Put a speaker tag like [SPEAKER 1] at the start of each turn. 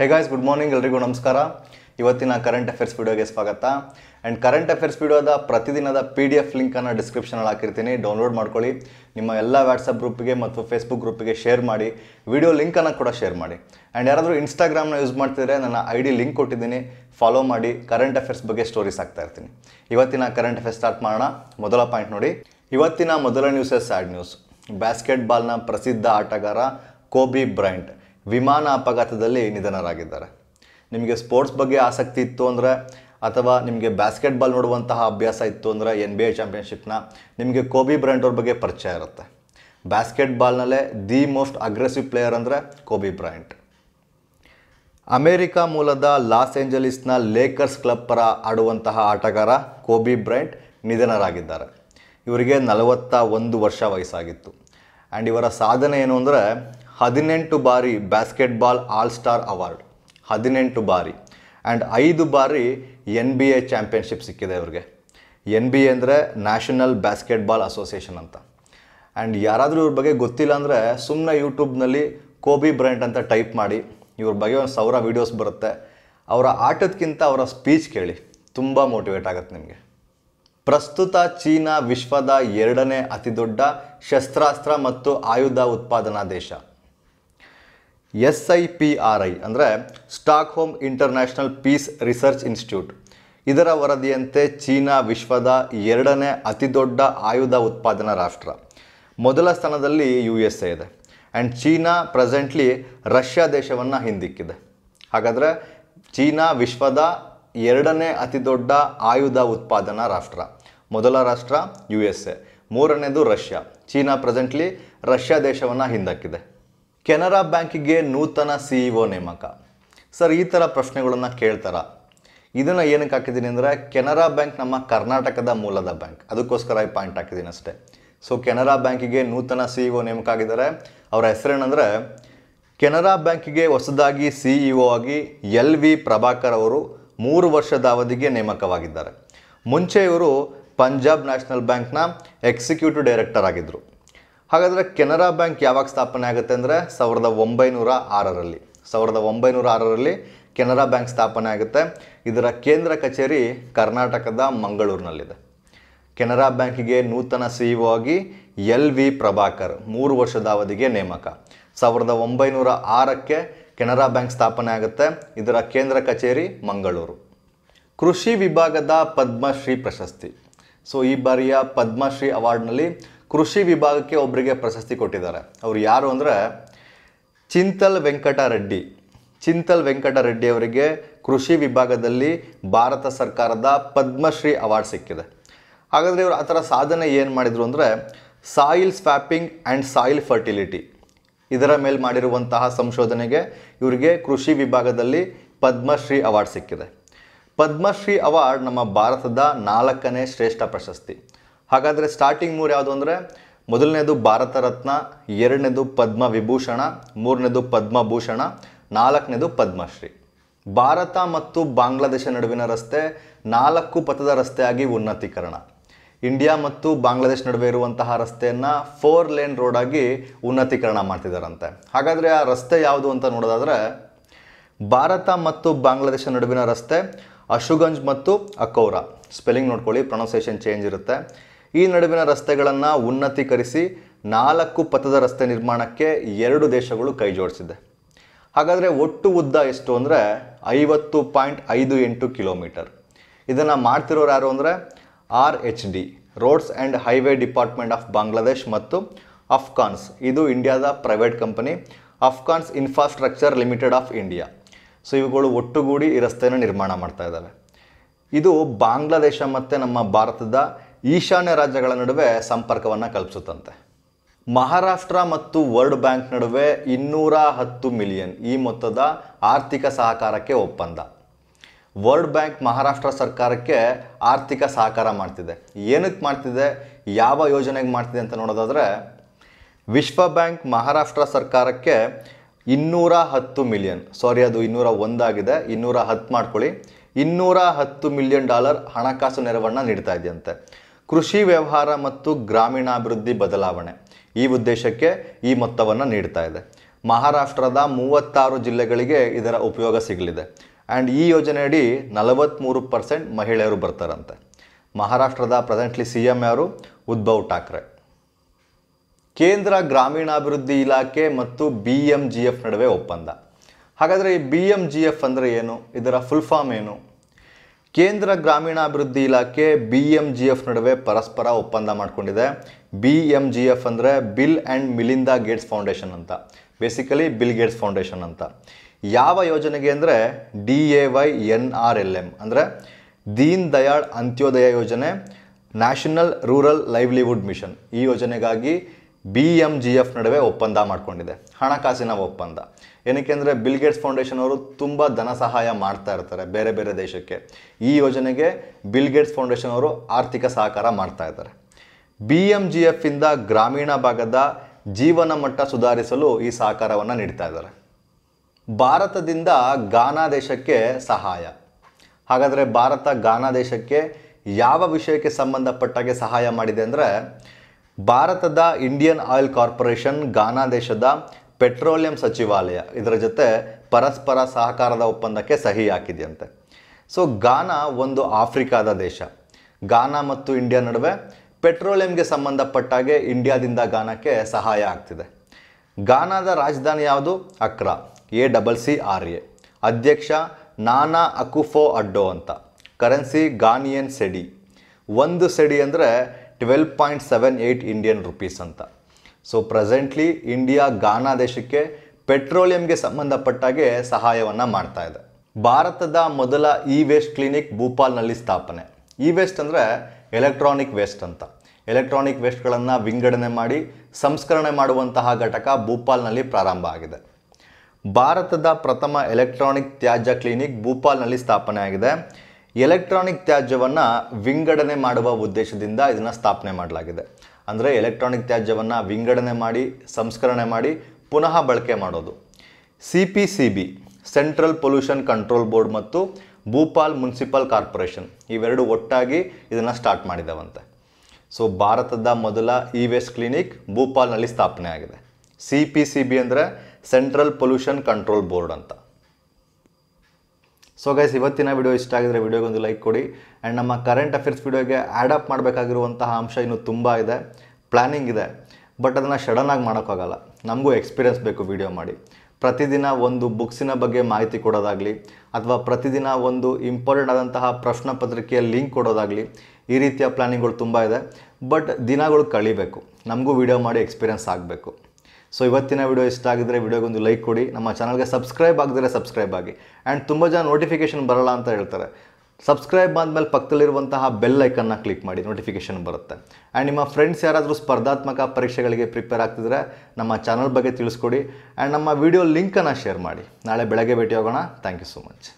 [SPEAKER 1] Hey guys good morning ಎಲ್ರಿಗೂ ನಮಸ್ಕಾರ. ಇವತ್ತಿನ ಕರೆಂಟ್ ಅಫೇರ್ಸ್ ವಿಡಿಯೋಗೆ ಸ್ವಾಗತ. ಆ್ಯಂಡ್ ಕರೆಂಟ್ ಅಫೇರ್ಸ್ ವಿಡಿಯೋದ ಪ್ರತಿದಿನದ ಪಿ ಡಿ ಎಫ್ ಲಿಂಕನ್ನು ಡಿಸ್ಕ್ರಿಪ್ಷನಲ್ಲಿ ಹಾಕಿರ್ತೀನಿ. ಡೌನ್ಲೋಡ್ ಮಾಡ್ಕೊಳ್ಳಿ. ನಿಮ್ಮ ಎಲ್ಲ ವಾಟ್ಸಪ್ ಗ್ರೂಪಿಗೆ ಮತ್ತು ಫೇಸ್ಬುಕ್ ಗ್ರೂಪಿಗೆ ಶೇರ್ ಮಾಡಿ. ವಿಡಿಯೋ ಲಿಂಕನ್ನು ಕೂಡ ಶೇರ್ ಮಾಡಿ. ಆ್ಯಂಡ್ ಯಾರಾದರೂ ಇನ್ಸ್ಟಾಗ್ರಾಮ್ನ ಯೂಸ್ ಮಾಡ್ತಿದ್ರೆ ನನ್ನ ಐ ಡಿ ಲಿಂಕ್ ಕೊಟ್ಟಿದ್ದೀನಿ. ಫಾಲೋ ಮಾಡಿ. ಕರೆಂಟ್ ಅಫೇರ್ಸ್ ಬಗ್ಗೆ ಸ್ಟೋರೀಸ್ ಹಾಕ್ತಾ ಇರ್ತೀನಿ. ಇವತ್ತಿನ ಕರೆಂಟ್ ಅಫೇರ್ಸ್ ಸ್ಟಾರ್ಟ್ ಮಾಡೋಣ. ಮೊದಲ ಪಾಯಿಂಟ್ ನೋಡಿ. ಇವತ್ತಿನ ಮೊದಲ ನ್ಯೂಸಸ್ ಸ್ಯಾಡ್ ನ್ಯೂಸ್ ಬ್ಯಾಸ್ಕೆಟ್ಬಾಲ್ನ ಪ್ರಸಿದ್ಧ ಆಟಗಾರ ಕೋಬಿ ಬ್ರೈಂಟ್ ವಿಮಾನ ಅಪಘಾತದಲ್ಲಿ ನಿಧನರಾಗಿದ್ದಾರೆ. ನಿಮಗೆ ಸ್ಪೋರ್ಟ್ಸ್ ಬಗ್ಗೆ ಆಸಕ್ತಿ ಇತ್ತು ಅಂದರೆ, ಅಥವಾ ನಿಮಗೆ ಬ್ಯಾಸ್ಕೆಟ್ಬಾಲ್ ನೋಡುವಂತಹ ಅಭ್ಯಾಸ ಇತ್ತು ಅಂದರೆ ಎನ್ ಬಿ ಎ ಚಾಂಪಿಯನ್ಶಿಪ್ನ ನಿಮಗೆ ಕೋಬಿ ಬ್ರ್ಯಾಂಡ್ ಅವ್ರ ಬಗ್ಗೆ ಪರಿಚಯ ಇರುತ್ತೆ. ಬ್ಯಾಸ್ಕೆಟ್ಬಾಲ್ನಲ್ಲೇ ದಿ ಮೋಸ್ಟ್ ಅಗ್ರೆಸಿವ್ ಪ್ಲೇಯರ್ ಅಂದರೆ ಕೋಬಿ ಬ್ರ್ಯಾಂಡ್ ಅಮೇರಿಕಾ ಮೂಲದ ಲಾಸ್ ಏಂಜಲೀಸ್ನ ಲೇಕರ್ಸ್ ಕ್ಲಬ್ ಪರ ಆಡುವಂತಹ ಆಟಗಾರ ಕೋಬಿ ಬ್ರೈಂಟ್ ನಿಧನರಾಗಿದ್ದಾರೆ. ಇವರಿಗೆ ನಲವತ್ತ ಒಂದು ವರ್ಷ ವಯಸ್ಸಾಗಿತ್ತು. ಆ್ಯಂಡ್ ಇವರ ಸಾಧನೆ ಏನು ಅಂದರೆ ಹದಿನೆಂಟು ಬಾರಿ ಬ್ಯಾಸ್ಕೆಟ್ಬಾಲ್ ಆಲ್ ಸ್ಟಾರ್ ಅವಾರ್ಡ್ ಹದಿನೆಂಟು ಬಾರಿ. ಆ್ಯಂಡ್ ಐದು ಬಾರಿ ಎನ್ ಬಿ ಎ ಚಾಂಪಿಯನ್ಶಿಪ್ ಸಿಕ್ಕಿದೆ ಇವ್ರಿಗೆ. ಎನ್ ಬಿ ಎ ಅಂದರೆ ನ್ಯಾಷನಲ್ ಬ್ಯಾಸ್ಕೆಟ್ಬಾಲ್ ಅಸೋಸಿಯೇಷನ್ ಅಂತ. ಆ್ಯಂಡ್ ಯಾರಾದರೂ ಇವ್ರ ಬಗ್ಗೆ ಗೊತ್ತಿಲ್ಲ ಅಂದರೆ ಸುಮ್ಮನೆ ಯೂಟ್ಯೂಬ್ನಲ್ಲಿ ಕೋಬಿ ಬ್ರ್ಯಾಂಡ್ ಅಂತ ಟೈಪ್ ಮಾಡಿ, ಇವ್ರ ಬಗ್ಗೆ ಒಂದು ಸಾವಿರ ವೀಡಿಯೋಸ್ ಬರುತ್ತೆ. ಅವರ ಆಟದಕ್ಕಿಂತ ಅವರ ಸ್ಪೀಚ್ ಕೇಳಿ, ತುಂಬ ಮೋಟಿವೇಟ್ ಆಗುತ್ತೆ ನಿಮಗೆ. ಪ್ರಸ್ತುತ ಚೀನಾ ವಿಶ್ವದ ಎರಡನೇ ಅತಿದೊಡ್ಡ ಶಸ್ತ್ರಾಸ್ತ್ರ ಮತ್ತು ಆಯುಧ ಉತ್ಪಾದನಾ ದೇಶ. S I P R I ಅಂದರೆ Stockholm international peace research institute ಇದರ ವರದಿಯಂತೆ ಚೀನಾ ವಿಶ್ವದ ಎರಡನೇ ಅತಿದೊಡ್ಡ ಆಯುಧ ಉತ್ಪಾದನಾ ರಾಷ್ಟ್ರ. ಮೊದಲ ಸ್ಥಾನದಲ್ಲಿ ಯು ಎಸ್ ಎ ಇದೆ. ಆ್ಯಂಡ್ ಚೀನಾ ಪ್ರೆಸೆಂಟ್ಲಿ ರಷ್ಯಾ ದೇಶವನ್ನು ಹಿಂದಿಕ್ಕಿದೆ. ಹಾಗಾದರೆ ಚೀನಾ ವಿಶ್ವದ ಎರಡನೇ ಅತಿದೊಡ್ಡ ಆಯುಧ ಉತ್ಪಾದನಾ ರಾಷ್ಟ್ರ. ಮೊದಲ ರಾಷ್ಟ್ರ ಯು ಎಸ್ ಎ ಮೂರನೇದು ರಷ್ಯಾ. ಚೀನಾ ಪ್ರೆಸೆಂಟ್ಲಿ ರಷ್ಯಾ ದೇಶವನ್ನು ಹಿಂದಕ್ಕಿದೆ. ಕೆನರಾ ಬ್ಯಾಂಕಿಗೆ ನೂತನ ಸಿ ಇ ಒ ನೇಮಕ. ಸರ್, ಈ ಥರ ಪ್ರಶ್ನೆಗಳನ್ನು ಕೇಳ್ತಾರ. ಇದನ್ನು ಏನಕ್ಕೆ ಹಾಕಿದ್ದೀನಿ ಅಂದರೆ, ಕೆನರಾ ಬ್ಯಾಂಕ್ ನಮ್ಮ ಕರ್ನಾಟಕದ ಮೂಲದ ಬ್ಯಾಂಕ್. ಅದಕ್ಕೋಸ್ಕರ ಈ ಪಾಯಿಂಟ್ ಹಾಕಿದ್ದೀನಿ ಅಷ್ಟೇ. ಸೊ ಕೆನರಾ ಬ್ಯಾಂಕಿಗೆ ನೂತನ ಸಿ ಇ ಒ ನೇಮಕ ಆಗಿದ್ದಾರೆ. ಅವರ ಹೆಸರೇನೆಂದರೆ, ಕೆನರಾ ಬ್ಯಾಂಕಿಗೆ ಹೊಸದಾಗಿ ಸಿ ಇ ಒ ಆಗಿ ಎಲ್ ವಿ ಪ್ರಭಾಕರ್ ಅವರು ಮೂರು ವರ್ಷದ ಅವಧಿಗೆ ನೇಮಕವಾಗಿದ್ದಾರೆ. ಮುಂಚೆ ಇವರು ಪಂಜಾಬ್ ನ್ಯಾಷನಲ್ ಬ್ಯಾಂಕ್ನ ಎಕ್ಸಿಕ್ಯೂಟಿವ್ ಡೈರೆಕ್ಟರ್ ಆಗಿದ್ದರು ಹಾಗಾದರೆ ಕೆನರಾ ಬ್ಯಾಂಕ್ ಯಾವಾಗ ಸ್ಥಾಪನೆ ಆಗುತ್ತೆ ಅಂದರೆ ಸಾವಿರದ ಒಂಬೈನೂರ ಆರರಲ್ಲಿ. ಸಾವಿರದ ಒಂಬೈನೂರ ಆರರಲ್ಲಿ ಕೆನರಾ ಬ್ಯಾಂಕ್ ಸ್ಥಾಪನೆ ಆಗುತ್ತೆ. ಇದರ ಕೇಂದ್ರ ಕಚೇರಿ ಕರ್ನಾಟಕದ ಮಂಗಳೂರಿನಲ್ಲಿದೆ. ಕೆನರಾ ಬ್ಯಾಂಕಿಗೆ ನೂತನ ಸಿ ಇ ಆಗಿ ಎಲ್ ವಿ ಪ್ರಭಾಕರ್, ಮೂರು ವರ್ಷದ ಅವಧಿಗೆ ನೇಮಕ. ಸಾವಿರದ ಒಂಬೈನೂರ ಆರಕ್ಕೆ ಕೆನರಾ ಬ್ಯಾಂಕ್ ಸ್ಥಾಪನೆ ಆಗುತ್ತೆ. ಇದರ ಕೇಂದ್ರ ಕಚೇರಿ ಮಂಗಳೂರು. ಕೃಷಿ ವಿಭಾಗದ ಪದ್ಮಶ್ರೀ ಪ್ರಶಸ್ತಿ. ಸೊ, ಈ ಬಾರಿಯ ಪದ್ಮಶ್ರೀ ಅವಾರ್ಡ್ನಲ್ಲಿ ಕೃಷಿ ವಿಭಾಗಕ್ಕೆ ಒಬ್ಬರಿಗೆ ಪ್ರಶಸ್ತಿ ಕೊಟ್ಟಿದ್ದಾರೆ. ಅವರು ಯಾರು ಅಂದರೆ ಚಿಂತಲ್ ವೆಂಕಟ ರೆಡ್ಡಿ ಚಿಂತಲ್ ವೆಂಕಟ ರೆಡ್ಡಿ ಅವರಿಗೆ ಕೃಷಿ ವಿಭಾಗದಲ್ಲಿ ಭಾರತ ಸರ್ಕಾರದ ಪದ್ಮಶ್ರೀ ಅವಾರ್ಡ್ ಸಿಕ್ಕಿದೆ. ಹಾಗಾದರೆ ಇವರು ಆ ಥರ ಸಾಧನೆ ಏನು ಮಾಡಿದರು ಅಂದರೆ soil swapping and soil fertility. ಇದರ ಮೇಲೆ ಮಾಡಿರುವಂತಹ ಸಂಶೋಧನೆಗೆ ಇವರಿಗೆ ಕೃಷಿ ವಿಭಾಗದಲ್ಲಿ ಪದ್ಮಶ್ರೀ ಅವಾರ್ಡ್ ಸಿಕ್ಕಿದೆ. ಪದ್ಮಶ್ರೀ ಅವಾರ್ಡ್ ನಮ್ಮ ಭಾರತದ ನಾಲ್ಕನೇ ಶ್ರೇಷ್ಠ ಪ್ರಶಸ್ತಿ. ಹಾಗಾದರೆ ಸ್ಟಾರ್ಟಿಂಗ್ ಮೂರು ಯಾವುದು ಅಂದರೆ ಮೊದಲನೇದು ಭಾರತ ರತ್ನ ಎರಡನೇದು ಪದ್ಮ ವಿಭೂಷಣ ಮೂರನೇದು ಪದ್ಮಭೂಷಣ, ನಾಲ್ಕನೇದು ಪದ್ಮಶ್ರೀ. ಭಾರತ ಮತ್ತು ಬಾಂಗ್ಲಾದೇಶ ನಡುವಿನ ರಸ್ತೆ ನಾಲ್ಕು ಪಥದ ರಸ್ತೆಯಾಗಿ ಉನ್ನತೀಕರಣ. ಇಂಡಿಯಾ ಮತ್ತು ಬಾಂಗ್ಲಾದೇಶ ನಡುವೆ ಇರುವಂತಹ ರಸ್ತೆಯನ್ನು ಫೋರ್ ಲೇನ್ ರೋಡ್ ಆಗಿ ಉನ್ನತೀಕರಣ ಮಾಡ್ತಿದ್ದಾರಂತೆ ಹಾಗಾದರೆ ಆ ರಸ್ತೆ ಯಾವುದು ಅಂತ ನೋಡೋದಾದರೆ, ಭಾರತ ಮತ್ತು ಬಾಂಗ್ಲಾದೇಶ ನಡುವಿನ ರಸ್ತೆ ಅಶುಗಂಜ್ ಮತ್ತು ಅಕೌರ. ಸ್ಪೆಲ್ಲಿಂಗ್ ನೋಡ್ಕೊಳ್ಳಿ ಪ್ರೊನೌನ್ಸೇಷನ್ ಚೇಂಜ್ ಇರುತ್ತೆ. ಈ ನಡುವಿನ ರಸ್ತೆಗಳನ್ನು ಉನ್ನತೀಕರಿಸಿ ನಾಲ್ಕು ಪಥದ ರಸ್ತೆ ನಿರ್ಮಾಣಕ್ಕೆ ಎರಡು ದೇಶಗಳು ಕೈ ಜೋಡಿಸಿದೆ ಹಾಗಾದರೆ ಒಟ್ಟು ಉದ್ದ ಎಷ್ಟು ಅಂದರೆ ಐವತ್ತು ಪಾಯಿಂಟ್ ಐದು ಎಂಟು ಕಿಲೋಮೀಟರ್. ಇದನ್ನು ಮಾಡ್ತಿರೋರು ಯಾರು ಅಂದರೆ R H D roads and highway department of Bangladesh ಮತ್ತು ಅಫ್ಘಾನ್ಸ್ ಇದು ಇಂಡಿಯಾದ private company Afcons infrastructure limited of India so ಇವುಗಳು ಒಟ್ಟುಗೂಡಿ ಈ ರಸ್ತೆಯನ್ನು ನಿರ್ಮಾಣ ಮಾಡ್ತಾ ಇದ್ದಾವೆ. ಇದು ಬಾಂಗ್ಲಾದೇಶ ಮತ್ತು ನಮ್ಮ ಭಾರತದ ಈಶಾನ್ಯ ರಾಜ್ಯಗಳ ನಡುವೆ ಸಂಪರ್ಕವನ್ನು ಕಲ್ಪಿಸುತ್ತಂತೆ. ಮಹಾರಾಷ್ಟ್ರ ಮತ್ತು ವರ್ಲ್ಡ್ ಬ್ಯಾಂಕ್ ನಡುವೆ ಇನ್ನೂರ ಹತ್ತು ಮಿಲಿಯನ್ ಈ ಮೊತ್ತದ ಆರ್ಥಿಕ ಸಹಕಾರಕ್ಕೆ ಒಪ್ಪಂದ. ವರ್ಲ್ಡ್ ಬ್ಯಾಂಕ್ ಮಹಾರಾಷ್ಟ್ರ ಸರ್ಕಾರಕ್ಕೆ ಆರ್ಥಿಕ ಸಹಕಾರ ಮಾಡ್ತಿದೆ. ಏನಕ್ಕೆ ಮಾಡ್ತಿದೆ? ಯಾವ ಯೋಜನೆಗೆ ಮಾಡ್ತಿದೆ ಅಂತ ನೋಡೋದಾದರೆ, ವಿಶ್ವ ಬ್ಯಾಂಕ್ ಮಹಾರಾಷ್ಟ್ರ ಸರ್ಕಾರಕ್ಕೆ ಇನ್ನೂರ ಹತ್ತು ಮಿಲಿಯನ್, ಸಾರಿ ಅದು ಇನ್ನೂರ ಒಂದಾಗಿದೆ ಇನ್ನೂರ ಹತ್ತು ಮಾಡ್ಕೊಳ್ಳಿ, ಇನ್ನೂರ ಹತ್ತು ಮಿಲಿಯನ್ ಡಾಲರ್ ಹಣಕಾಸು ನೆರವನ್ನು ನೀಡ್ತಾ ಇದೆಯಂತೆ. ಕೃಷಿ ವ್ಯವಹಾರ ಮತ್ತು ಗ್ರಾಮೀಣಾಭಿವೃದ್ಧಿ ಬದಲಾವಣೆ. ಈ ಉದ್ದೇಶಕ್ಕೆ ಈ ಮೊತ್ತವನ್ನು ನೀಡ್ತಾ ಇದೆ. ಮಹಾರಾಷ್ಟ್ರದ ಮೂವತ್ತಾರು ಜಿಲ್ಲೆಗಳಿಗೆ ಇದರ ಉಪಯೋಗ ಸಿಗಲಿದೆ. ಆ್ಯಂಡ್ ಈ ಯೋಜನೆಯಡಿ ನಲವತ್ತ್ಮೂರು ಪರ್ಸೆಂಟ್ ಮಹಿಳೆಯರು ಬರ್ತಾರಂತೆ. ಮಹಾರಾಷ್ಟ್ರದ ಪ್ರೆಸೆಂಟ್ಲಿ ಸಿ ಎಂ ಯಾರು? ಉದ್ಭವ್ ಠಾಕ್ರೆ. ಕೇಂದ್ರ ಗ್ರಾಮೀಣಾಭಿವೃದ್ಧಿ ಇಲಾಖೆ ಮತ್ತು ಬಿ ಎಂ ಜಿ ಎಫ್ ನಡುವೆ ಒಪ್ಪಂದ. ಹಾಗಾದರೆ ಈ ಬಿ ಎಂ ಜಿ ಎಫ್ ಅಂದರೆ ಏನು? ಇದರ ಫುಲ್ ಫಾರ್ಮ್ ಏನು? ಕೇಂದ್ರ ಗ್ರಾಮೀಣಾಭಿವೃದ್ಧಿ ಇಲಾಖೆ ಬಿ ಎಂ ಜಿ ಎಫ್ ನಡುವೆ ಪರಸ್ಪರ ಒಪ್ಪಂದ ಮಾಡಿಕೊಂಡಿದೆ. ಬಿ ಎಂ ಜಿ ಎಫ್ ಅಂದರೆ Bill and Melinda Gates foundation ಅಂತ. ಬೇಸಿಕಲಿ ಬಿಲ್ ಗೇಟ್ಸ್ ಫೌಂಡೇಶನ್ ಅಂತ. ಯಾವ ಯೋಜನೆಗೆ ಅಂದರೆ D A Y N R L M ಅಂದರೆ ದೀನ್ ದಯಾಳ್ ಅಂತ್ಯೋದಯ ಯೋಜನೆ ನ್ಯಾಷನಲ್ ರೂರಲ್ ಲೈವ್ಲಿಹುಡ್ ಮಿಷನ್ ಈ ಯೋಜನೆಗಾಗಿ ಬಿ ಎಂ ಜಿ ಎಫ್ ನಡುವೆ ಒಪ್ಪಂದ ಮಾಡಿಕೊಂಡಿದೆ. ಹಣಕಾಸಿನ ಒಪ್ಪಂದ. ಏನಕ್ಕೆ ಅಂದರೆ ಬಿಲ್ಗೇಟ್ಸ್ ಫೌಂಡೇಶನ್ ಅವರು ತುಂಬ ಧನ ಸಹಾಯ ಮಾಡ್ತಾ ಇರ್ತಾರೆ ಬೇರೆ ಬೇರೆ ದೇಶಕ್ಕೆ. ಈ ಯೋಜನೆಗೆ ಬಿಲ್ಗೇಟ್ಸ್ ಫೌಂಡೇಶನ್ ಅವರು ಆರ್ಥಿಕ ಸಹಕಾರ ಮಾಡ್ತಾ ಇದ್ದಾರೆ. ಬಿ ಎಂ ಜಿ ಎಫ್ ಇಂದ ಗ್ರಾಮೀಣ ಭಾಗದ ಜೀವನ ಮಟ್ಟ ಸುಧಾರಿಸಲು ಈ ಸಹಕಾರವನ್ನು ನೀಡ್ತಾ ಇದ್ದಾರೆ. ಭಾರತದಿಂದ ಗಾನಾ ದೇಶಕ್ಕೆ ಸಹಾಯ. ಹಾಗಾದರೆ ಭಾರತ ಗಾನಾ ದೇಶಕ್ಕೆ ಯಾವ ವಿಷಯಕ್ಕೆ ಸಂಬಂಧಪಟ್ಟಾಗೆ ಸಹಾಯ ಮಾಡಿದೆ ಅಂದರೆ ಭಾರತದ ಇಂಡಿಯನ್ ಆಯಿಲ್ ಕಾರ್ಪೊರೇಷನ್ ಗಾನಾ ದೇಶದ ಪೆಟ್ರೋಲಿಯಂ ಸಚಿವಾಲಯ, ಇದರ ಜೊತೆ ಪರಸ್ಪರ ಸಹಕಾರದ ಒಪ್ಪಂದಕ್ಕೆ ಸಹಿ ಹಾಕಿದೆಯಂತೆ. ಸೊ ಗಾನಾ ಒಂದು ಆಫ್ರಿಕಾದ ದೇಶ. ಗಾನಾ ಮತ್ತು ಇಂಡಿಯಾ ನಡುವೆ ಪೆಟ್ರೋಲಿಯಂಗೆ ಸಂಬಂಧಪಟ್ಟಾಗೆ ಇಂಡಿಯಾದಿಂದ ಗಾನಾಕ್ಕೆ ಸಹಾಯ ಆಗ್ತಿದೆ. ಗಾನಾದ ರಾಜಧಾನಿ ಯಾವುದು? Accra, A double C R A. ಅಧ್ಯಕ್ಷ ನಾನಾ ಅಕುಫೋ ಅಡ್ಡೋ ಅಂತ. Currency Ghanaian cedi. ಒಂದು ಸೆಡಿ ಅಂದರೆ twelve point seven eight Indian rupees ಅಂತ. ಸೊ ಪ್ರೆಸೆಂಟ್ಲಿ ಇಂಡಿಯಾ ಗಾನಾ ದೇಶಕ್ಕೆ ಪೆಟ್ರೋಲಿಯಂಗೆ ಸಂಬಂಧಪಟ್ಟಾಗೆ ಸಹಾಯವನ್ನು ಮಾಡ್ತಾ ಇದೆ. ಭಾರತದ ಮೊದಲ ಇ ವೇಸ್ಟ್ ಕ್ಲಿನಿಕ್ ಭೂಪಾಲ್ನಲ್ಲಿ ಸ್ಥಾಪನೆ. ಇ ವೇಸ್ಟ್ ಅಂದರೆ ಎಲೆಕ್ಟ್ರಾನಿಕ್ ವೇಸ್ಟ್ ಅಂತ. ಎಲೆಕ್ಟ್ರಾನಿಕ್ ವೇಸ್ಟ್ಗಳನ್ನು ವಿಂಗಡಣೆ ಮಾಡಿ, ಸಂಸ್ಕರಣೆ ಮಾಡುವಂತಹ ಘಟಕ ಭೂಪಾಲ್ನಲ್ಲಿ ಪ್ರಾರಂಭ ಆಗಿದೆ. ಭಾರತದ ಪ್ರಥಮ ಎಲೆಕ್ಟ್ರಾನಿಕ್ ತ್ಯಾಜ್ಯ ಕ್ಲಿನಿಕ್ ಭೂಪಾಲ್ನಲ್ಲಿ ಸ್ಥಾಪನೆ ಆಗಿದೆ. ಎಲೆಕ್ಟ್ರಾನಿಕ್ ತ್ಯಾಜ್ಯವನ್ನು ವಿಂಗಡಣೆ ಮಾಡುವ ಉದ್ದೇಶದಿಂದ ಇದನ್ನು ಸ್ಥಾಪನೆ ಮಾಡಲಾಗಿದೆ. ಅಂದರೆ ಎಲೆಕ್ಟ್ರಾನಿಕ್ ತ್ಯಾಜ್ಯವನ್ನು ವಿಂಗಡಣೆ ಮಾಡಿ, ಸಂಸ್ಕರಣೆ ಮಾಡಿ, ಪುನಃ ಬಳಕೆ ಮಾಡೋದು. C P C B central pollution control board ಮತ್ತು ಭೂಪಾಲ್ ಮುನ್ಸಿಪಲ್ ಕಾರ್ಪೊರೇಷನ್ ಇವೆರಡು ಒಟ್ಟಾಗಿ ಇದನ್ನು ಸ್ಟಾರ್ಟ್ ಮಾಡಿದವಂತೆ. ಸೊ ಭಾರತದ ಮೊದಲ ಇ ವೇಸ್ಟ್ ಕ್ಲಿನಿಕ್ ಭೂಪಾಲ್ನಲ್ಲಿ ಸ್ಥಾಪನೆ ಆಗಿದೆ ಸಿ ಪಿ ಸಿ ಬಿ ಅಂದರೆ ಸೆಂಟ್ರಲ್ ಪೊಲ್ಯೂಷನ್ ಕಂಟ್ರೋಲ್ ಬೋರ್ಡ್ ಅಂತ. ಸೊ ಗೈಸ್ ಇವತ್ತಿನ ವಿಡಿಯೋ ಇಷ್ಟ ಆಗಿದ್ರೆ ವಿಡಿಯೋಗೆ ಒಂದು ಲೈಕ್ ಕೊಡಿ. ಆ್ಯಂಡ್ ನಮ್ಮ ಕರೆಂಟ್ ಅಫೇರ್ಸ್ ವಿಡಿಯೋಗೆ ಆ್ಯಡ್ ಮಾಡಬೇಕಾಗಿರುವಂತಹ ಅಂಶ ಇನ್ನೂ ತುಂಬ ಇದೆ. ಪ್ಲ್ಯಾನಿಂಗ್ ಇದೆ. ಬಟ್ ಅದನ್ನು ಸಡನ್ನಾಗಿ ಮಾಡೋಕ್ಕಾಗಲ್ಲ ನಮಗೂ ಎಕ್ಸ್ಪೀರಿಯನ್ಸ್ ಬೇಕು ವಿಡಿಯೋ ಮಾಡಿ. ಪ್ರತಿದಿನ ಒಂದು ಬುಕ್ಸಿನ ಬಗ್ಗೆ ಮಾಹಿತಿ ಕೊಡೋದಾಗಲಿ, ಅಥವಾ ಪ್ರತಿದಿನ ಒಂದು ಇಂಪಾರ್ಟೆಂಟ್ ಆದಂತಹ ಪ್ರಶ್ನೆ ಪತ್ರಿಕೆಯ ಲಿಂಕ್ ಕೊಡೋದಾಗಲಿ, ಈ ರೀತಿಯ ಪ್ಲ್ಯಾನಿಂಗ್ಗಳು ತುಂಬ ಇದೆ. ಬಟ್ ದಿನಗಳು ಕಳಿಬೇಕು. ನಮಗೂ ವಿಡಿಯೋ ಮಾಡಿ ಎಕ್ಸ್ಪೀರಿಯನ್ಸ್ ಆಗಬೇಕು. ಸೊ ಇವತ್ತಿನ ವಿಡಿಯೋ ಇಷ್ಟ ಆಗಿದ್ರೆ ವಿಡಿಯೋಗೊಂದು ಲೈಕ್ ಕೊಡಿ. ನಮ್ಮ ಚಾನಲ್ಗೆ ಸಬ್ಸ್ಕ್ರೈಬ್ ಆಗಿದ್ರೆ ಸಬ್ಸ್ಕ್ರೈಬ್ ಆಗಿ. ಆ್ಯಂಡ್ ತುಂಬ ಜನ ನೋಟಿಫಿಕೇಶನ್ ಬರಲ್ಲ ಅಂತ ಹೇಳ್ತಾರೆ. ಸಬ್ಸ್ಕ್ರೈಬ್ ಆದಮೇಲೆ ಪಕ್ಕದಲ್ಲಿರುವಂತಹ ಬೆಲ್ ಐಕನ್ನ ಕ್ಲಿಕ್ ಮಾಡಿ ನೋಟಿಫಿಕೇಷನ್ ಬರುತ್ತೆ. ಆ್ಯಂಡ್ ನಿಮ್ಮ ಫ್ರೆಂಡ್ಸ್ ಯಾರಾದರೂ ಸ್ಪರ್ಧಾತ್ಮಕ ಪರೀಕ್ಷೆಗಳಿಗೆ ಪ್ರಿಪೇರ್ ಆಗ್ತಿದ್ರೆ ನಮ್ಮ ಚಾನಲ್ ಬಗ್ಗೆ ತಿಳಿಸ್ಕೊಡಿ. ಆ್ಯಂಡ್ ನಮ್ಮ ವಿಡಿಯೋ ಲಿಂಕನ್ನು ಶೇರ್ ಮಾಡಿ. ನಾಳೆ ಬೆಳಗ್ಗೆ ಭೇಟಿ ಹೋಗೋಣ ಥ್ಯಾಂಕ್ ಯು ಸೊ ಮಚ್